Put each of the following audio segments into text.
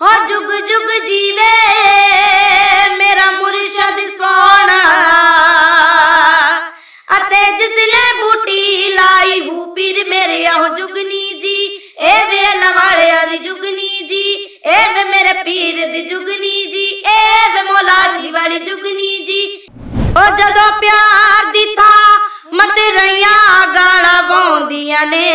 ਹੋ ਜੁਗ ਜੁਗ ਜੀਵੇ, ਮੇਰਾ ਮੁਰਸ਼ਦ ਸੋਹਣਾ। ਅਤੇ ਜਿਸਨੇ ਬੂਟੀ ਲਾਈ ਹੂ ਪੀਰ ਮੇਰੇ ਆਹ ਜੁਗਨੀ ਜੀ, ਇਹ ਵੇਲ ਵਾਲਿਆਂ ਦੀ ਜੁਗਨੀ ਜੀ, ਇਹ ਵੇ ਮੇਰੇ ਪੀਰ ਦੀ ਜੁਗਨੀ ਜੀ, ਇਹ ਵੇ ਮੌਲਾ ਦੀ ਵਾਲੀ ਜੁਗਨੀ ਜੀ। ਉਹ ਜਦੋਂ ਪਿਆਰ ਦੀ ਥਾਂ ਮਤ ਰਈਆਂ ਗਾਲਾਂ ਪਾਉਂਦੀਆਂ ਨੇ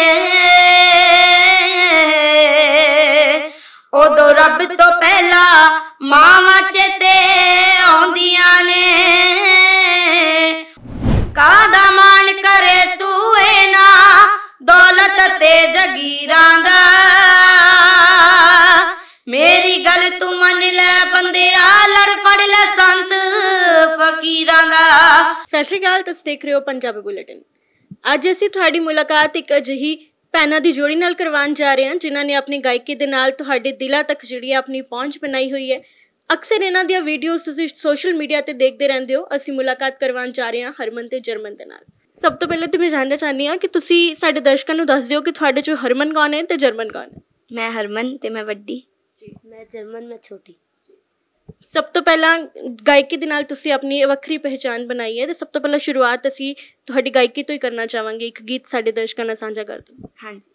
ਸਤਿ ਸ਼੍ਰੀ ਅਕਾਲ ਤੁਸੀਂ ਦੇਖ ਰਹੇ ਹੋ ਪੰਜਾਬੀ ਬੁਲੇਟਿਨ। ਅੱਜ ਅਸੀਂ ਤੁਹਾਡੀ ਮੁਲਾਕਾਤ ਇੱਕ ਅਜਿਹੀ ਪੈਨਾ ਦੀ ਜੋੜੀ ਨਾਲ ਕਰਵਾਉਣ ਜਾ ਰਹੇ ਹਾਂ ਜਿਨ੍ਹਾਂ ਨੇ ਆਪਣੀ ਗਾਇਕੀ ਦੇ ਨਾਲ ਤੁਹਾਡੇ ਦਿਲਾਂ ਤੱਕ ਜਿਹੜੀ ਆਪਣੀ ਪਹੁੰਚ ਬਣਾਈ ਹੋਈ ਹੈ। ਅਕਸਰ ਇਹਨਾਂ ਦੀਆਂ ਵੀਡੀਓਜ਼ ਤੁਸੀਂ ਸੋਸ਼ਲ ਮੀਡੀਆ ਤੇ ਦੇਖਦੇ ਰਹਿੰਦੇ ਹੋ। ਅਸੀਂ ਮੁਲਾਕਾਤ ਕਰਵਾਉਣ ਜਾ ਰਹੇ ਹਾਂ ਹਰਮਨ ਤੇ ਜਰਮਨ ਦੇ ਨਾਲ। ਸਭ ਤੋਂ ਪਹਿਲਾਂ ਤਾਂ ਮੈਂ ਜਾਣਨਾ ਚਾਹੁੰਦੀ ਹਾਂ ਕਿ ਤੁਸੀਂ ਸਾਡੇ ਦਰਸ਼ਕਾਂ ਨੂੰ ਦੱਸ ਦਿਓ ਕਿ ਤੁਹਾਡੇ ਚੋਂ ਹਰਮਨ ਕੌਣ ਹੈ ਤੇ ਜਰਮਨ ਕੌਣ ਹੈ? ਮੈਂ ਹਰਮਨ ਤੇ ਮੈਂ ਵੱਡੀ। ਮੈਂ ਜਰਮਨ ਮੈਂ ਛੋਟੀ। ਸਭ ਤੋਂ ਪਹਿਲਾਂ ਗਾਇਕੀ ਦੇ ਨਾਲ ਤੁਸੀਂ ਆਪਣੀ ਵੱਖਰੀ ਪਹਿਚਾਨ ਬਣਾਈ ਹੈ ਤੇ ਸਭ ਤੋਂ ਪਹਿਲਾਂ ਸ਼ੁਰੂਆਤ ਅਸੀਂ ਤੁਹਾਡੀ ਗਾਇਕੀ ਤੋਂ ਹੀ ਕਰਨਾ ਚਾਹਾਂਗੇ। ਇੱਕ ਗੀਤ ਸਾਡੇ ਦਰਸ਼ਕਾਂ ਨਾਲ ਸਾਂਝਾ ਕਰ ਦਿਓ। ਹਾਂਜੀ।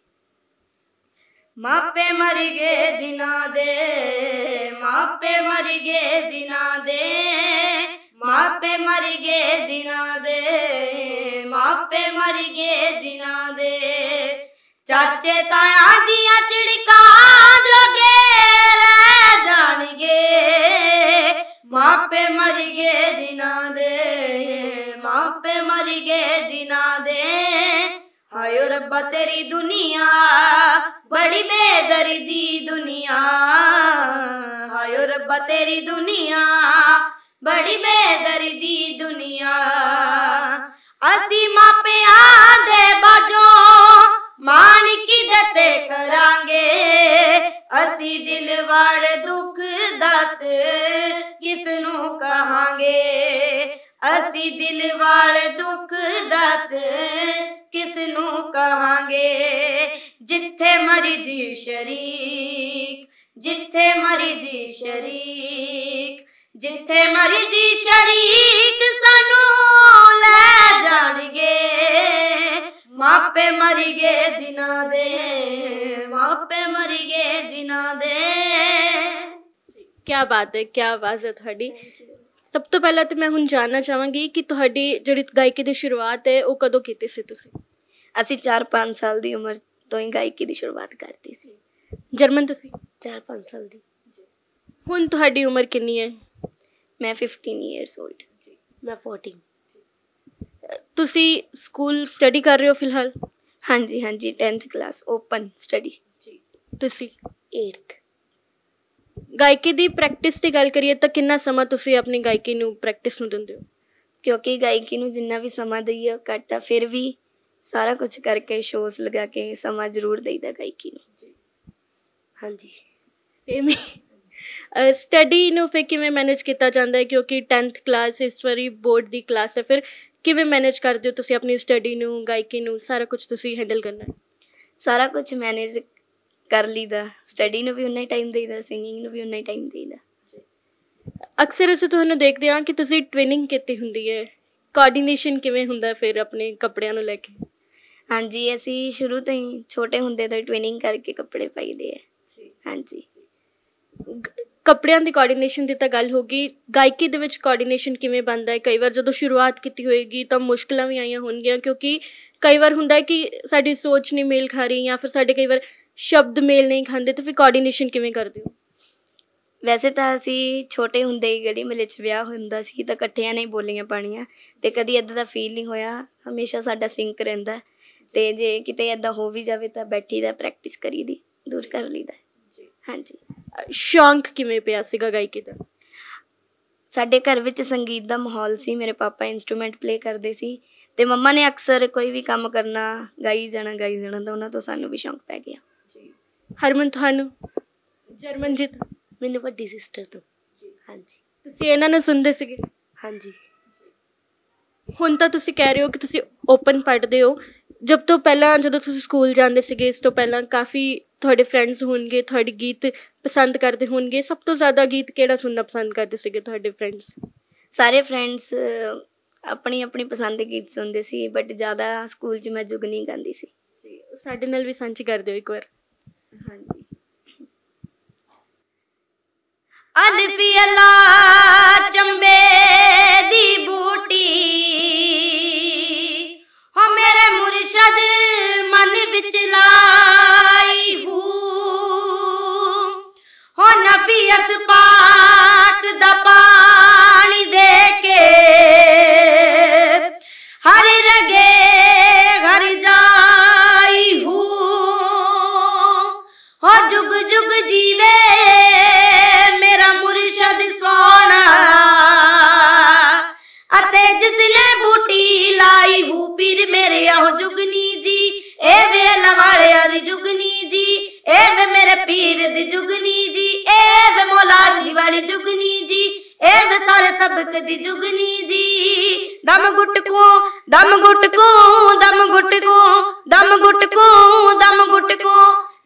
ਮਾਪੇ ਮਰ ਗਏ ਜਿਨ੍ਹਾਂ ਦੇ, ਮਾਪੇ ਮਰ ਗਏ ਜਿਨ੍ਹਾਂ ਦੇ, ਮਾਪੇ ਮਰ ਗਏ ਜਿਨ੍ਹਾਂ ਦੇ, ਮਾਪੇ ਮਰ ਗਏ ਜਿਨ੍ਹਾਂ ਦੇ। ਚਾਚੇ ਤਾਇਆ ਦੀਆਂ ਚਿੜਕਾਂ ਜੋਗੇ ਰਹਿ ਜਾਣਗੇ। ਮਾਪੇ ਮਰ ਗਏ ਜਿਨ੍ਹਾਂ ਦੇ, ਮਾਪੇ ਮਰ ਗਏ ਜਿਨ੍ਹਾਂ ਦੇ। ਹਾਇਓ ਰੱਬਾ, ਤੇਰੀ ਦੁਨੀਆ, ਬੜੀ ਬੇਦਰਦੀ ਦੁਨੀਆ। ਹਾਇਓ ਰੱਬਾ, ਤੇਰੀ ਦੁਨੀਆ, ਬੜੀ ਬੇਦਰਦੀ ਦੁਨੀਆ। ਅਸੀਂ ਮਾਪਿਆਂ ਦੇ ਬਾਝੋਂ ਮਾਨ ਕਿਦਤੇ ਕਰਾਂਗੇ। ਅਸੀਂ ਦਿਲ ਵਾਲੇ ਦੁੱਖ ਦੱਸ ਕਿਸ ਨੂੰ ਕਹਾਂਗੇ? ਅਸੀਂ ਦਿਲ ਵਾਲੇ ਦੁੱਖ ਦੱਸ ਕਿਸ ਨੂੰ ਕਹਾਂਗੇ? ਜਿੱਥੇ ਮਰਜ਼ੀ ਸ਼ਰੀਕ, ਜਿੱਥੇ ਮਰਜ਼ੀ ਸ਼ਰੀਕ, ਜਿੱਥੇ ਮਰਜ਼ੀ ਸ਼ਰੀਕ ਸਾਨੂੰ ਲੈ ਜਾਣਗੇ। ਮਾਪੇ ਮਰ ਗਏ ਜਿਨ੍ਹਾਂ ਦੇ ਮਾਪੇ ਮਰ ਗਏ ਜਿਨ੍ਹਾਂ ਦੇ। ਕੀ ਬਾਤ ਹੈ ਕੀ ਆਵਾਜ਼ ਹੈ ਤੁਹਾਡੀ। ਸਭ ਤੋਂ ਪਹਿਲਾਂ ਤੇ ਮੈਂ ਹੁਣ ਜਾਨਣਾ ਚਾਹਾਂਗੀ ਕਿ ਤੁਹਾਡੀ ਜਿਹੜੀ ਗਾਇਕੀ ਦੀ ਸ਼ੁਰੂਆਤ ਹੈ ਉਹ ਕਦੋਂ ਕੀਤੀ ਸੀ ਤੁਸੀਂ? ਅਸੀਂ 4-5 ਸਾਲ ਦੀ ਉਮਰ ਤੋਂ ਹੀ ਗਾਇਕੀ ਦੀ ਸ਼ੁਰੂਆਤ ਕਰਤੀ ਸੀ। ਜਰਮਨ ਤੁਸੀਂ? 4-5 ਸਾਲ ਦੀ। ਹੁਣ ਤੁਹਾਡੀ ਉਮਰ ਕਿੰਨੀ ਹੈ? ਮੈਂ 15 ਇਅਰਸ 올ਡ ਮੈਂ 14 ਤੁਸੀਂ ਸਕੂਲ ਸਟੱਡੀ ਕਰ ਰਹੇ ਹੋ ਫਿਲਹਾਲ? ਹਾਂਜੀ ਹਾਂਜੀ 10th ਕਲਾਸ ਓਪਨ ਸਟੱਡੀ ਤੁਸੀਂ? 8th ਗਾਇਕੀ ਦੀ ਪ੍ਰੈਕਟਿਸ ਦੀ ਗੱਲ ਕਰੀਏ ਤਾਂ ਕਿੰਨਾ ਸਮਾਂ ਤੁਸੀਂ ਆਪਣੀ ਗਾਇਕੀ ਨੂੰ ਪ੍ਰੈਕਟਿਸ ਨੂੰ ਦਿੰਦੇ ਹੋ? ਕਿਉਂਕਿ ਗਾਇਕੀ ਨੂੰ ਜਿੰਨਾ ਵੀ ਸਮਾਂ ਦਈਏ ਘੱਟ ਆ ਫਿਰ ਵੀ ਸਾਰਾ ਕੁਝ ਕਰਕੇ ਸ਼ੋਜ਼ ਲਗਾ ਕੇ ਸਮਾਂ ਜ਼ਰੂਰ ਦੇਈਦਾ ਗਾਇਕੀ ਨੂੰ। ਹਾਂਜੀ। ਸੇਮ ਸਟੱਡੀ ਨੂੰ ਫਿਰ ਕਿਵੇਂ ਮੈਨੇਜ ਕੀਤਾ ਜਾਂਦਾ ਹੈ? ਕਿਉਂਕਿ 10th ਕਲਾਸ ਇਸ ਵਾਰੀ ਬੋਰਡ ਦੀ ਕਲਾਸ ਹੈ ਫਿਰ ਕਿਵੇਂ ਮੈਨੇਜ ਕਰਦੇ ਹੋ ਤੁਸੀਂ ਆਪਣੀ ਸਟੱਡੀ ਨੂੰ ਗਾਇਕੀ ਨੂੰ ਸਾਰਾ ਕੁਝ ਤੁਸੀਂ ਹੈਂਡਲ ਕਰਨਾ ਹੈ? ਸਾਰਾ ਕੁਝ ਮੈਨੇਜ ਕਰ ਲਈਦਾ। ਸਟੱਡੀ ਨੂੰ ਵੀ ਉਨਾ ਹੀ ਟਾਈਮ ਦੇਈਦਾ ਸਿੰਗਿੰਗ ਨੂੰ ਵੀ ਉਨਾ ਹੀ ਟਾਈਮ ਦੇਈਦਾ। ਅਕਸਰ ਅਸੀਂ ਤੁਹਾਨੂੰ ਦੇਖਦੇ ਹਾਂ ਕਿ ਤੁਸੀਂ ਟ੍ਰੇਨਿੰਗ ਕੀਤੀ ਹੁੰਦੀ ਹੈ। ਕੋਆਰਡੀਨੇਸ਼ਨ ਕਿਵੇਂ ਹੁੰਦਾ ਫਿਰ ਆਪਣੇ ਕੱਪੜਿਆਂ ਨੂੰ ਲੈ ਕੇ? ਹਾਂਜੀ ਅਸੀਂ ਸ਼ੁਰੂ ਤੋਂ ਹੀ ਛੋਟੇ ਹੁੰਦੇ ਤੋਂ ਹੀ ਟ੍ਰੇਨਿੰਗ ਕਰਕੇ ਕੱਪੜੇ ਪਾਈਦੇ ਆ ਹਾਂਜੀ। ਕੱਪੜਿਆਂ ਦੀ ਕੋਆਰਡੀਨੇਸ਼ਨ ਦੀ ਤਾਂ ਗੱਲ ਹੋ ਗਈ। ਗਾਇਕੀ ਦੇ ਵਿੱਚ ਕੋਆਰਡੀਨੇਸ਼ਨ ਕਿਵੇਂ ਬਣਦਾ ਹੈ? ਕਈ ਵਾਰ ਜਦੋਂ ਸ਼ੁਰੂਆਤ ਕੀਤੀ ਹੋਏਗੀ ਤਾਂ ਮੁਸ਼ਕਲਾਂ ਵੀ ਆਈਆਂ ਹੋਣਗੀਆਂ ਕਿਉਂਕਿ ਕਈ ਵਾਰ ਹੁੰਦਾ ਹੈ ਕਿ ਸਾਡੀ ਸੋਚ ਨਹੀਂ ਮੇਲ ਖਾ ਰਹੀ ਜਾਂ ਫਿਰ ਸਾਡੇ ਕਈ ਵਾਰ ਸ਼ਬਦ ਮੇਲ ਨਹੀਂ ਖਾਂਦੇ ਤਾਂ ਫਿਰ ਕੋਆਰਡੀਨੇਸ਼ਨ ਕਿਵੇਂ ਕਰਦੇ ਹੋ? ਵੈਸੇ ਤਾਂ ਅਸੀਂ ਛੋਟੇ ਹੁੰਦੇ ਹੀ ਗਲੀ ਮਹੱਲੇ 'ਚ ਵਿਆਹ ਹੁੰਦਾ ਸੀ ਤਾਂ ਇਕੱਠਿਆਂ ਨੇ ਹੀ ਬੋਲੀਆਂ ਪਾਣੀਆਂ ਤੇ ਕਦੀ ਇਦਾਂ ਦਾ ਫੀਲ ਨਹੀਂ ਹੋਇਆ ਹਮੇਸ਼ਾ ਸਾਡਾ ਸਿੰਕ ਰਹਿੰਦਾ। ਤੇ ਜੇ ਕਿਤੇ ਇਦਾਂ ਹੋ ਵੀ ਜਾਵੇ ਤਾਂ ਬੈਠੀ ਦਾ ਪ੍ਰੈਕਟਿਸ ਕਰੀਦੀ ਦੂਰ ਕਰ ਲਈਦਾ ਹਾਂਜੀ। ਸ਼ੌਂਕ ਕਿਵੇਂ ਪਿਆ ਸੀਗਾ ਗਾਇਕੀ ਦਾ? ਸਾਡੇ ਘਰ ਵਿੱਚ ਸੰਗੀਤ ਦਾ ਮਾਹੌਲ ਸੀ। ਮੇਰੇ ਪਾਪਾ ਇਨਸਟਰੂਮੈਂਟ ਪਲੇ ਕਰਦੇ ਸੀ ਤੇ ਮੰਮਾ ਨੇ ਅਕਸਰ ਕੋਈ ਵੀ ਕੰਮ ਕਰਨਾ ਗਾਈ ਜਾਣਾ ਗਾਈ ਜਾਣਾ ਤਾਂ ਉਹਨਾਂ ਤੋਂ ਸਾਨੂੰ ਵੀ ਸ਼ੌਂਕ ਪੈ ਗਿਆ। ਹਰਮਨ ਤੁਹਾਨੂੰ? ਜਰਮਨਜੀਤ? ਮੈਨੂੰ ਵੱਡੀ ਸਿਸਟਰ ਤੋਂ। ਹਾਂਜੀ। ਤੁਸੀਂ ਇਹਨਾਂ ਨੂੰ ਸੁਣਦੇ ਸੀਗੇ? ਹਾਂਜੀ। ਹੁਣ ਤਾਂ ਤੁਸੀਂ ਕਹਿ ਰਹੇ ਹੋ ਕਿ ਤੁਸੀਂ ਓਪਨ ਪੜ੍ਹਦੇ ਹੋ। ਜਦ ਤੋਂ ਪਹਿਲਾਂ ਜਦੋਂ ਤੁਸੀਂ ਸਕੂਲ ਜਾਂਦੇ ਸੀਗੇ ਇਸ ਤੋਂ ਪਹਿਲਾਂ ਕਾਫੀ ਤੁਹਾਡੇ ਫਰੈਂਡਸ ਹੋਣਗੇ ਤੁਹਾਡੇ ਗੀਤ ਪਸੰਦ ਕਰਦੇ ਹੋਣਗੇ। ਸਭ ਤੋਂ ਜ਼ਿਆਦਾ ਗੀਤ ਕਿਹੜਾ ਸੁਣਨਾ ਪਸੰਦ ਕਰਦੇ ਸੀਗੇ ਤੁਹਾਡੇ ਫਰੈਂਡਸ ਸਾਰੇ ਫਰੈਂਡਸ ਆਪਣੀ ਆਪਣੀ ਪਸੰਦ ਦੇ ਗੀਤ ਸੁਣਦੇ ਸੀ ਬਟ ਜ਼ਿਆਦਾ ਸਕੂਲ 'ਚ ਮੈਂ ਜੁਗਨੀ ਗਾਉਂਦੀ ਸੀ। ਜੀ ਸਾਡੇ ਨਾਲ ਵੀ ਸਾਂਝੀ ਕਰ ਦਿਓ ਇੱਕ ਵਾਰ। ਹਾਂਜੀ। ਅਲਫੀ ਅੱਲਾ ਚੰਬੇ ਦੀ ਬੂਟੀ ਹੋ ਮੇਰੇ ਸ਼ਦ ਮਨ ਵਿੱਚ ਲਾਈ ਹੂ। ਹੋ ਨਬੀ ਅਸ ਏ ਵੇ ਦੀ ਜੁਗਨੀ ਜੀ, ਏ ਵੇ ਮੇਰੇ ਪੀਰ ਦੀ ਜੁਗਨੀ ਜੀ, ਏ ਵੇ ਮੌਲਾ ਵਾਲੀ ਜੁਗਨੀ ਜੀ, ਏ ਵੇ ਸਾਰੇ ਸਬਕ ਦੀ ਜੁਗਨੀ ਜੀ। ਦਮ ਗੁਟਕੂ ਦਮ ਗੁਟਕੂ ਦਮ ਗੁਟਕੂ ਦਮ ਗੁਟਕੂ ਦਮ ਗੁਟਕੂ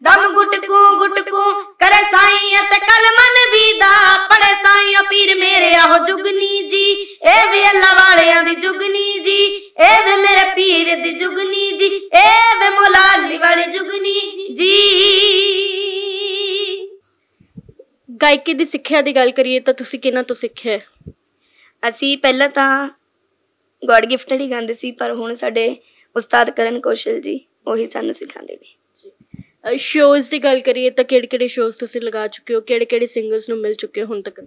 ਦਮ ਗੁਟਕੂ ਗੁਟਕੂ। ਕਰੇ ਸਾਈਂ ਤੇ ਕਲਮਨ ਵੀਦਾ ਪੜੇ ਸਾਈਂ ਪੀਰ ਮੇਰੇ ਆਹੋ ਜੁਗਨੀ ਜੀ। ਏ ਵੇ ਅੱਲਾ ਵਾਲਿਆਂ ਦੀ ਜੁਗਨੀ ਜੀ, ਏ ਵੇ ਮੇਰੇ ਪੀਰ ਦੀ ਜੁਗਨੀ ਜੀ, ਏ ਗਾਇਕੀ ਦੀ ਸਿੱਖਿਆ ਦੀ ਗੱਲ ਕਰੀਏ ਤਾਂ ਤੁਸੀਂ ਕਿਹਨਾਂ ਤੋਂ ਸਿੱਖਿਆ? ਅਸੀਂ ਪਹਿਲਾਂ ਤਾਂ ਗੋਡ ਗਿਫਟਡ ਹੀ ਗਾਉਂਦੇ ਸੀ ਪਰ ਹੁਣ ਸਾਡੇ ਉਸਤਾਦ ਕਰਨ ਕੌਸ਼ਲ ਜੀ ਉਹੀ ਸਾਨੂੰ ਸਿਖਾਉਂਦੇ ਨੇ। ਸ਼ੋਜ਼ ਦੀ ਗੱਲ ਕਰੀਏ ਤਾਂ ਕਿਹੜੇ ਕਿਹੜੇ ਸ਼ੋਜ਼ ਤੁਸੀਂ ਲਗਾ ਚੁੱਕੇ ਹੋ? ਕਿਹੜੇ ਕਿਹੜੇ ਸਿੰਗਰਸ ਨੂੰ ਮਿਲ ਚੁੱਕੇ ਹੋ ਹੁਣ ਤੱਕ?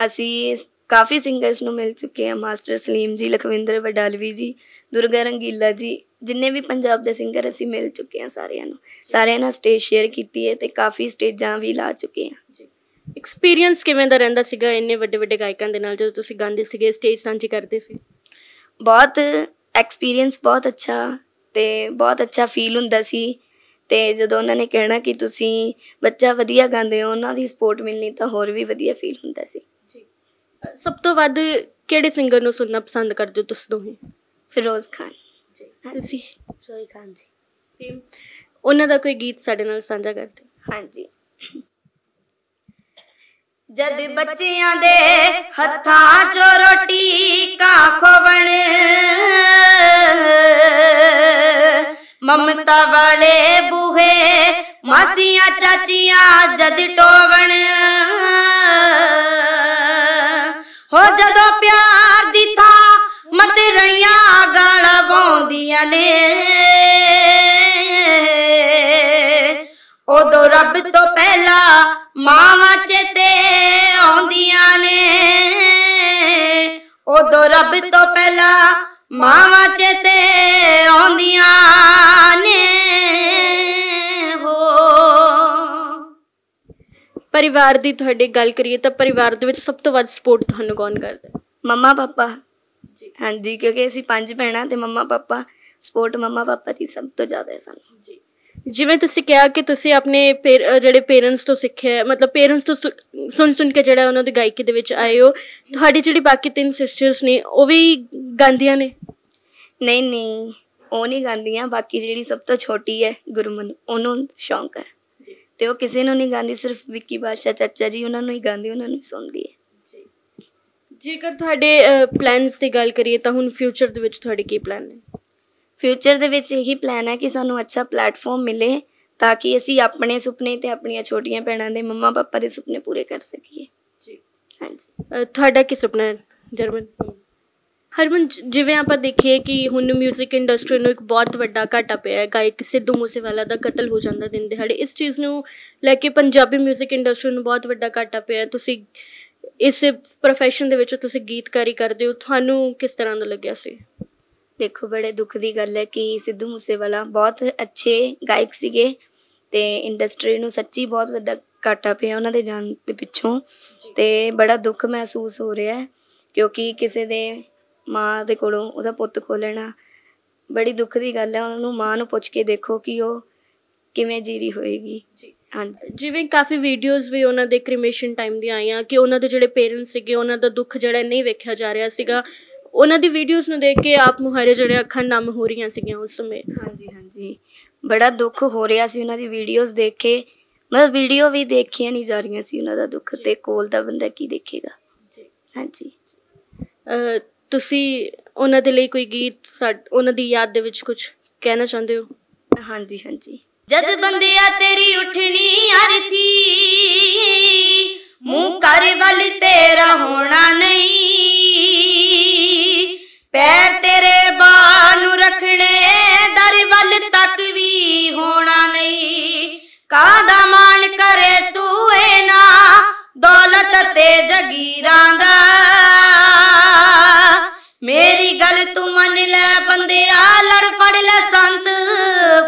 ਅਸੀਂ ਕਾਫੀ ਸਿੰਗਰਸ ਨੂੰ ਮਿਲ ਚੁੱਕੇ ਹਾਂ ਮਾਸਟਰ ਸਲੀਮ ਜੀ ਲਖਵਿੰਦਰ ਵਡਾਲਵੀ ਜੀ ਦੁਰਗਾ ਰੰਗੀਲਾ ਜੀ ਜਿੰਨੇ ਵੀ ਪੰਜਾਬ ਦੇ ਸਿੰਗਰ ਅਸੀਂ ਮਿਲ ਚੁੱਕੇ ਹਾਂ ਸਾਰਿਆਂ ਨੂੰ। ਸਾਰਿਆਂ ਨਾਲ ਸਟੇਜ ਸ਼ੇਅਰ ਕੀਤੀ ਹੈ ਤੇ ਕਾਫੀ ਸਟੇਜਾਂ ਵੀ ਲਾ ਚੁੱਕੇ ਹਾਂ। ਐਕਸਪੀਰੀਅੰਸ ਕਿਵੇਂ ਦਾ ਰਹਿੰਦਾ ਸੀਗਾ ਇੰਨੇ ਵੱਡੇ ਵੱਡੇ ਗਾਇਕਾਂ ਦੇ ਨਾਲ ਜਦੋਂ ਤੁਸੀਂ ਗਾਉਂਦੇ ਸੀਗੇ ਸਟੇਜ ਸਾਂਝੀ ਕਰਦੇ ਸੀ? ਬਹੁਤ ਐਕਸਪੀਰੀਅੰਸ ਬਹੁਤ ਅੱਛਾ ਤੇ ਬਹੁਤ ਅੱਛਾ ਫੀਲ ਹੁੰਦਾ ਸੀ ਤੇ ਜਦੋਂ ਉਹਨਾਂ ਨੇ ਕਹਿਣਾ ਕਿ ਤੁਸੀਂ ਬੱਚਾ ਵਧੀਆ ਗਾਉਂਦੇ ਹੋ ਉਹਨਾਂ ਦੀ ਸਪੋਰਟ ਮਿਲਣੀ ਤਾਂ ਹੋਰ ਵੀ ਵਧੀਆ ਫੀਲ ਹੁੰਦਾ ਸੀ। ਅ, ਸਭ ਤੋਂ ਵੱਧ ਕਿਹੜੇ ਸਿੰਗਰ ਨੂੰ ਸੁਣਨਾ ਪਸੰਦ ਕਰਦੇ ਹੋ ਤੁਸੀਂ ਦੋਵੇਂ? ਫਿਰੋਜ਼ ਖਾਨ। ਤੁਸੀਂ? ਫਿਰੋਜ਼ ਖਾਨ ਜੀ। ਸੇਮ ਉਹਨਾਂ ਦਾ ਕੋਈ ਗੀਤ ਸਾਡੇ ਨਾਲ ਸਾਂਝਾ ਕਰਦੇ ਹੋ ਹਾਂਜੀ। ਜਦ ਬੱਚਿਆਂ ਦੇ ਹੱਥਾਂ 'ਚੋਂ ਰੋਟੀ ਕਾ ਖੋਵਣ। ਮਮਤਾ ਵਾਲੇ ਬੂਹੇ, ਮਾਸੀਆਂ ਚਾਚੀਆਂ ਜਦ ਟੋਵਣ। ਹੋ ਜਦੋਂ ਪਿਆਰ ਦੀ ਥਾਂ ਮਤ ਰਈਆਂ ਗਾਲਾਂ ਪਾਉਂਦੀਆਂ ਨੇ। ਉਦੋਂ ਰੱਬ ਤੋਂ ਪਹਿਲਾਂ ਮਾਵਾਂ ਚੇਤੇ ਉਦੋਂ ਰੱਬ ਤੋਂ ਪਹਿਲਾਂ ਮਾਵਾਂ ਚੇਤੇ ਆਉਂਦੀਆਂ ਨੇ। ਹੋ। ਪਰਿਵਾਰ ਦੀ ਤੁਹਾਡੀ ਗੱਲ ਕਰੀਏ ਤਾਂ ਪਰਿਵਾਰ ਦੇ ਵਿੱਚ ਸਭ ਤੋਂ ਵੱਧ ਸਪੋਰਟ ਤੁਹਾਨੂੰ ਕੌਣ ਕਰਦਾ? ਮੰਮਾ ਪਾਪਾ। ਹਾਂਜੀ ਕਿਉਂਕਿ ਅਸੀਂ ਪੰਜ ਭੈਣਾਂ ਤੇ ਮੰਮਾ ਪਾਪਾ ਸਪੋਰਟ ਮੰਮਾ ਪਾਪਾ ਦੀ ਸਭ ਤੋਂ ਜ਼ਿਆਦਾ ਹੈ ਸਾਨੂੰ। ਜਿਵੇਂ ਤੁਸੀਂ ਕਿਹਾ ਕਿ ਤੁਸੀਂ ਆਪਣੇ ਜਿਹੜੇ ਪੇਰੈਂਟਸ ਤੋਂ ਸਿੱਖਿਆ ਮਤਲਬ ਪੇਰੈਂਟਸ ਤੋਂ ਸੁਣ ਸੁਣ ਕੇ ਜਿਹੜਾ ਉਹਨਾਂ ਦੀ ਗਾਇਕੀ ਦੇ ਵਿੱਚ ਆਏ ਹੋ ਤੁਹਾਡੀ ਜਿਹੜੀ ਬਾਕੀ ਤਿੰਨ ਸਿਸਟਰਸ ਨੇ ਉਹ ਵੀ ਗਾਉਂਦੀਆਂ ਨੇ? ਨਹੀਂ ਨਹੀਂ ਉਹ ਨਹੀਂ ਗਾਉਂਦੀਆਂ ਬਾਕੀ ਜਿਹੜੀ ਸਭ ਤੋਂ ਛੋਟੀ ਹੈ ਗੁਰਮਨ ਉਹਨੂੰ ਸ਼ੌਂਕ ਹੈ। ਤੇ ਉਹ ਕਿਸੇ ਨੂੰ ਨਹੀਂ ਗਾਉਂਦੀ ਸਿਰਫ ਵਿੱਕੀ ਬਾਦਸ਼ਾਹ ਚਾਚਾ ਜੀ ਉਹਨਾਂ ਨੂੰ ਹੀ ਗਾਉਂਦੀ ਉਹਨਾਂ ਨੂੰ ਸੁਣਦੀ ਹੈ। ਜੇਕਰ ਤੁਹਾਡੇ ਪਲਾਨਸ ਦੀ ਗੱਲ ਕਰੀਏ ਤਾਂ ਹੁਣ ਫਿਊਚਰ ਦੇ ਵਿੱਚ ਤੁਹਾਡੇ ਕੀ ਪਲਾਨ ਨੇ? ਫਿਊਚਰ ਦੇ ਵਿੱਚ ਇਹੀ ਪਲਾਨ ਹੈ ਕਿ ਸਾਨੂੰ ਅੱਛਾ ਪਲੇਟਫਾਰਮ ਮਿਲੇ ਤਾਂ ਕਿ ਅਸੀਂ ਆਪਣੇ ਸੁਪਨੇ ਤੇ ਆਪਣੀਆਂ ਛੋਟੀਆਂ ਭੈਣਾਂ ਦੇ ਮੰਮਾ ਪਾਪਾ ਦੇ ਸੁਪਨੇ ਪੂਰੇ ਕਰ ਸਕੀਏ ਜੀ ਹਾਂਜੀ ਅ, ਤੁਹਾਡਾ ਕੀ ਸੁਪਨਾ ਹੈ ਜਰਮਨ ਹਰਮਨ ਜ- ਜਿਵੇਂ ਆਪਾਂ ਦੇਖੀਏ ਕਿ ਹੁਣ 뮤직 ਇੰਡਸਟਰੀ ਨੂੰ ਇੱਕ ਬਹੁਤ ਵੱਡਾ ਘਾਟਾ ਪਿਆ ਹੈ ਗਾਇਕ ਸਿੱਧੂ ਮੂਸੇਵਾਲਾ ਦਾ ਕਤਲ ਹੋ ਜਾਂਦਾ ਦਿਨ ਦਿਹਾੜੇ ਇਸ ਚੀਜ਼ ਨੂੰ ਲੈ ਕੇ ਪੰਜਾਬੀ 뮤직 ਇੰਡਸਟਰੀ ਨੂੰ ਬਹੁਤ ਵੱਡਾ ਘਾਟਾ ਪਿਆ ਹੈ ਤੁਸੀਂ ਇਸ profession ਦੇ ਵਿੱਚ ਤੁਸੀਂ ਗੀਤਕਾਰੀ ਕਰਦੇ ਹੋ ਤੁਹਾਨੂੰ ਕਿਸ ਤਰ੍ਹਾਂ ਦਾ ਲੱਗਿਆ ਸੀ ਦੇਖੋ ਬੜੇ ਦੁੱਖ ਦੀ ਗੱਲ ਹੈ ਕਿ ਸਿੱਧੂ ਮੂਸੇਵਾਲਾ ਬਹੁਤ ਅੱਛੇ ਗਾਇਕ ਸੀਗੇ ਤੇ ਇੰਡਸਟਰੀ ਨੂੰ ਸੱਚੀ ਬਹੁਤ ਵੱਡਾ ਘਾਟਾ ਪਿਆ ਉਹਨਾਂ ਦੇ ਜਾਣ ਦੇ ਪਿੱਛੋਂ ਤੇ ਬੜਾ ਦੁੱਖ ਮਹਿਸੂਸ ਹੋ ਰਿਹਾ ਹੈ ਕਿਉਂਕਿ ਕਿਸੇ ਦੇ ਮਾਂ ਦੇ ਕੋਲੋਂ ਉਹਦਾ ਪੁੱਤ ਖੋ ਲੈਣਾ ਬੜੀ ਦੁੱਖ ਦੀ ਗੱਲ ਹੈ। ਉਹਨਾਂ ਨੂੰ ਮਾਂ ਨੂੰ ਪੁੱਛ ਕੇ ਦੇਖੋ ਕਿ ਉਹ ਕਿਵੇਂ ਜੀਰੀ ਹੋਏਗੀ। ਹਾਂਜੀ। ਜਿਵੇਂ ਕਾਫੀ ਵੀਡੀਓਜ਼ ਵੀ ਉਹਨਾਂ ਦੇ ਕ੍ਰਿਮੇਸ਼ਨ ਟਾਈਮ ਦੀਆਂ ਆਈਆਂ ਕਿ ਉਹਨਾਂ ਦੇ ਜਿਹੜੇ ਪੇਰੈਂਟਸ ਸੀਗੇ ਉਹਨਾਂ ਦਾ ਦੁੱਖ ਜਿਹੜਾ ਨਹੀਂ ਵੇਖਿਆ ਜਾ ਰਿਹਾ ਸੀਗਾ। ਉਹਨਾਂ ਦੀ ਵੀਡੀਓਜ਼ ਨੂੰ ਦੇਖ ਕੇ ਆਪ ਮੁਹਾਰੇ ਜਿਹੜੇ ਅੱਖਾਂ ਨਮ ਹੋ ਰਹੀਆਂ ਸੀਗੀਆਂ ਉਸ ਸਮੇਂ। ਹਾਂਜੀ ਹਾਂਜੀ। ਬੜਾ ਦੁੱਖ ਹੋ ਰਿਹਾ ਸੀ ਉਹਨਾਂ ਦੀ ਵੀਡੀਓਜ਼ ਦੇਖ ਕੇ। ਮਤਲਬ ਵੀਡੀਓ ਵੀ ਦੇਖੀਆਂ ਨਹੀਂ ਜਾ ਰਹੀਆਂ ਸੀ ਉਹਨਾਂ ਦਾ ਦੁੱਖ ਤੇ ਕੋਲ ਦਾ ਬੰਦਾ ਕੀ ਦੇਖੇਗਾ? ਹਾਂਜੀ। ਤੁਸੀਂ ਉਹਨਾਂ ਦੇ ਲਈ ਕੋਈ ਗੀਤ ਉਹਨਾਂ ਦੀ ਯਾਦ ਦੇ ਵਿੱਚ ਕੁਝ ਕਹਿਣਾ ਚਾਹੁੰਦੇ ਹੋ? ਹਾਂਜੀ ਹਾਂਜੀ। ਜਦ ਬੰਦਿਆ ਤੇਰੀ ਉੱਠਣੀ ਅਰਥੀ ਮੂੰਹ ਕਰ ਵੱਲ ਤੇਰਾ ਹੋਣਾ ਨਹੀਂ। ਪੈਰ ਤੇਰੇ ਬਾਹ ਰੱਖਣੇ, ਦਰ ਵੱਲ ਤੱਕ ਵੀ ਹੋਣਾ ਨਹੀਂ। ਕਾਦਾ ਮਾਣ ਕਰੇ ਤੂੰ ਏ ਨਾ ਦੌਲਤ ਤੇ ਜਗੀਰਾਂ ਦਾ? ਮੇਰੀ ਗੱਲ ਤੂੰ ਮੰਨ ਲੈ ਬੰਦਿਆ, ਲੜ ਫੜ ਲੈ ਸੰਤ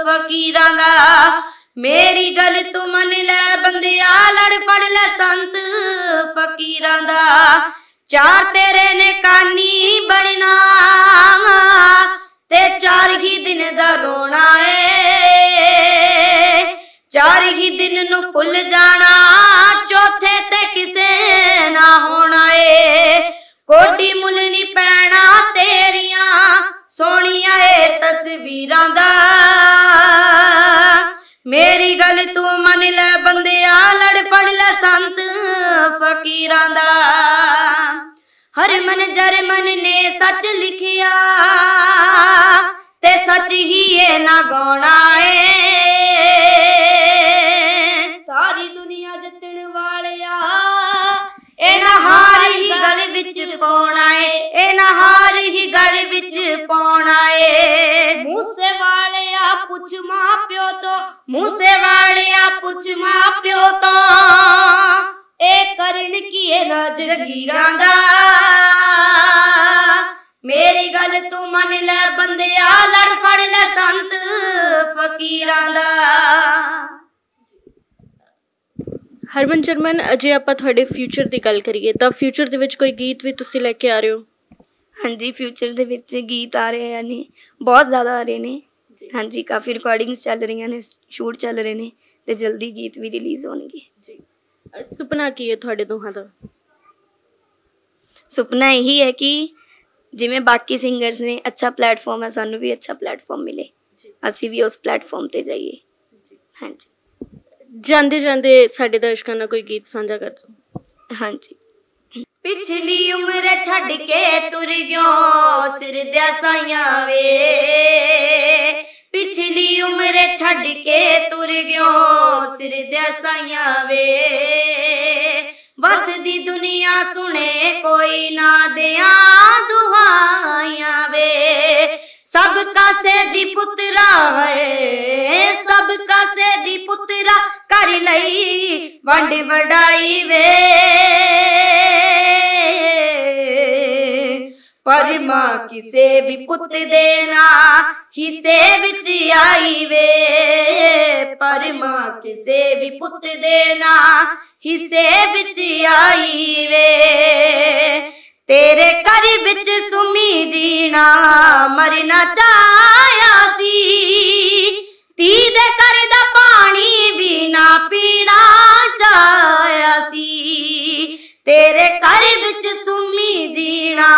ਫਕੀਰਾਂ ਦਾ। ਮੇਰੀ ਗੱਲ ਤੂੰ ਮੰਨ ਲੈ ਬੰਦਿਆ, ਲੜ ਫੜ ਲੈ ਸੰਤ ਫਕੀਰਾਂ ਦਾ। ਚਾਰ ਤੇਰੇ ਨੇ ਕਾਨੀ ਬਣਨਾ ਤੇ ਚਾਰ ਹੀ ਦਿਨ ਦਾ ਰੋਣਾ ਏ। ਚਾਰ ਹੀ ਦਿਨ ਨੂੰ ਭੁੱਲ ਜਾਣਾ, ਚੌਥੇ ਤੇ ਕਿਸੇ ਨਾ ਹੋਣਾ ਏ। ਕੋਡੀ ਮੁੱਲ ਨੀ ਪੈਣਾ ਤੇਰੀਆਂ, ਸੋਹਣੀਆਂ ਏ ਤਸਵੀਰਾਂ ਦਾ। ਮੇਰੀ ਗੱਲ ਤੂੰ ਮੰਨ ਲੈ ਬੰਦਿਆ, ਲੜ ਪੜ ਲੈ ਸੰਤ ਫਕੀਰਾਂ ਦਾ। ਹਰ ਹਰਮਨ ਜਰਮਨ ਨੇ ਸੱਚ ਲਿਖਿਆ ਤੇ ਸੱਚ ਹੀ ਇਹ ਨਾ ਗਾਉਣਾ ਏ। ਵਿੱਚ ਪਾਉਣਾ ਏ ਇਹ ਨਾ ਹਾਰ ਹੀ ਗਲ ਵਿੱਚ ਪਾਉਣਾ ਏ ਮੂਸੇ ਵਾਲਿਆ ਪੁੱਛ ਮਾਂ ਪਿਓ ਤੋਂ ਮੂਸੇ ਵਾਲਿਆ ਪੁੱਛ ਮਾਂ ਪਿਓ ਤੋਂ। ਇਹ ਕਰਨ ਕੀਏ ਨਾ ਜਗੀਰਾਂ ਦਾ? ਮੇਰੀ ਗੱਲ ਤੂੰ ਮੰਨ ਲੈ ਬੰਦਿਆ ਲੜ ਫੜ ਲੈ ਸੰਤ ਫਕੀਰਾਂ ਦਾ। ਹਰਮਨ ਜਰਮਨ ਅਜੇ ਆਪਾਂ ਤੁਹਾਡੇ ਫਿਊਚਰ ਦੀ ਗੱਲ ਕਰੀਏ ਤਾਂ ਫਿਊਚਰ ਦੇ ਵਿੱਚ ਕੋਈ ਗੀਤ ਵੀ ਤੁਸੀਂ ਲੈ ਕੇ ਆ ਰਹੇ ਹੋ? ਹਾਂਜੀ ਫਿਊਚਰ ਦੇ ਵਿੱਚ ਗੀਤ ਆ ਰਹੇ ਨੇ ਬਹੁਤ ਜ਼ਿਆਦਾ ਆ ਰਹੇ ਨੇ। ਹਾਂਜੀ ਕਾਫੀ ਰਿਕਾਰਡਿੰਗਸ ਚੱਲ ਰਹੀਆਂ ਨੇ ਸ਼ੂਟ ਚੱਲ ਰਹੇ ਨੇ ਤੇ ਜਲਦੀ ਗੀਤ ਵੀ ਰਿਲੀਜ਼ ਹੋਣਗੇ। ਅਹ ਸੁਪਨਾ ਕੀ ਹੈ ਤੁਹਾਡੇ ਦੋਹਾਂ ਦਾ? ਸੁਪਨਾ ਇਹੀ ਹੈ ਕਿ ਜਿਵੇਂ ਬਾਕੀ ਸਿੰਗਰਸ ਨੇ ਅੱਛਾ ਪਲੇਟਫਾਰਮ ਹੈ ਸਾਨੂੰ ਵੀ ਅੱਛਾ ਪਲੇਟਫਾਰਮ ਮਿਲੇ। ਅਸੀਂ ਵੀ ਉਸ ਪਲੇਟਫਾਰਮ ਤੇ ਜਾਈਏ। ਹਾਂਜੀ। ਜਾਂਦੇ ਜਾਂਦੇ ਸਾਡੇ ਦਰਸ਼ਕਾਂ ਨਾਲ ਕੋਈ ਗੀਤ ਸਾਂਝਾ ਕਰ ਦਿਓ ਹਾਂਜੀ। ਪਿਛਲੀ ਉਮਰ ਛੱਡ ਕੇ ਤੁਰ ਗਿਓ ਸਿਰ ਦਿਆ ਸਾਈਆਂ ਵੇ। ਪਿਛਲੀ ਉਮਰ ਛੱਡ ਕੇ ਤੁਰ ਗਿਓ ਸਿਰ ਦਿਆ ਸਾਈਆਂ ਵੇ। ਵਸਦੀ ਦੁਨੀਆ ਸੁਣੇ ਕੋਈ ਨਾ ਦਿਆਂ ਦੁਹਾਈਆਂ ਵੇ। ਸਭ ਕਾਸੇ ਦੀ ਪੁੱਤਰਾ ਹੈ, ਸਭ ਕਾਸੇ ਦੀ ਪੁੱਤਰਾ ਕਰ ਲਈ ਵੰਡ ਵਡਾਈ ਵੇ। ਪਰ ਮਾਂ ਕਿਸੇ ਵੀ ਪੁੱਤ ਦੇ ਨਾ ਹਿੱਸੇ ਵਿੱਚ ਆਈ ਵੇ। ਪਰ ਮਾਂ ਕਿਸੇ ਵੀ ਪੁੱਤ ਦੇ ਨਾ ਹਿੱਸੇ ਵਿੱਚ ਆਈ ਵੇ। ਤੇਰੇ ਘਰ ਵਿੱਚ ਸੁਮੀ ਜੀਣਾ ਮਰਨਾ ਚਾਹਿਆ ਸੀ। ਤੀ ਦੇ ਘਰ ਦਾ ਪਾਣੀ ਵੀ ਨਾ ਪੀਣਾ ਚਾਹਿਆ ਸੀ। ਤੇਰੇ ਘਰ ਵਿੱਚ ਸੁਮੀ ਜੀਣਾ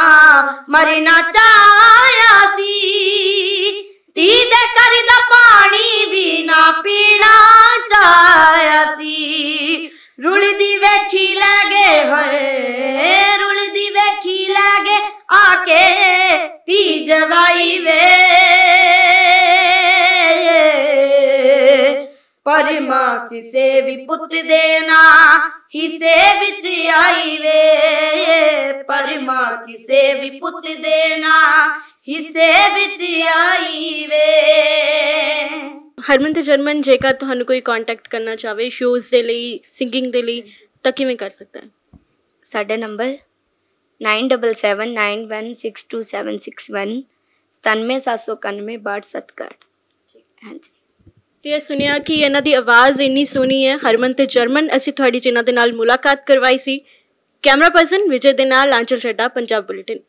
ਮਰਨਾ ਚਾਹਿਆ ਸੀ। ਤੀ ਦੇ ਘਰ ਦਾ ਪਾਣੀ ਵੀ ਨਾ ਪੀਣਾ ਕਿਸੇ ਵੀ ਪੁੱਤ ਦੇ ਨਾ ਹਿੱਸੇ ਵਿੱਚ ਆਈ ਵੇ ਪਰ ਮਾਂ ਕਿਸੇ ਵੀ ਪੁੱਤ ਦੇ ਨਾ ਹਿੱਸੇ ਵਿੱਚ ਆਈ ਵੇ ਹਰਮਨ ਤੇ ਜਰਮਨ ਜੇਕਰ ਤੁਹਾਨੂੰ ਕੋਈ ਕੰਟੈਕਟ ਕਰਨਾ ਚਾਹਵੇ ਸ਼ੋਜ਼ ਦੇ ਲਈ ਸਿੰਗਿੰਗ ਦੇ ਲਈ ਤਾਂ ਕਿਵੇਂ ਕਰ ਸਕਦਾ ਹੈ ਸਾਡਾ ਨੰਬਰ 9779162761 97791 ਹਾਂਜੀ ਤੇ ਇਹ ਸੁਣਿਆ ਕਿ ਇਹਨਾਂ ਦੀ ਆਵਾਜ਼ ਇੰਨੀ ਸੋਹਣੀ ਹੈ, ਹਰਮਨ ਤੇ ਜਰਮਨ, ਅਸੀਂ ਤੁਹਾਡੀ ਜਿਨ੍ਹਾਂ ਦੇ ਨਾਲ ਮੁਲਾਕਾਤ ਕਰਵਾਈ ਸੀ। ਕੈਮਰਾ ਪਰਸਨ ਵਿਜੇ ਦੇ ਨਾਲ, ਆਂਚਲ ਚੱਡਾ, ਪੰਜਾਬ ਬੁਲੇਟਿਨ।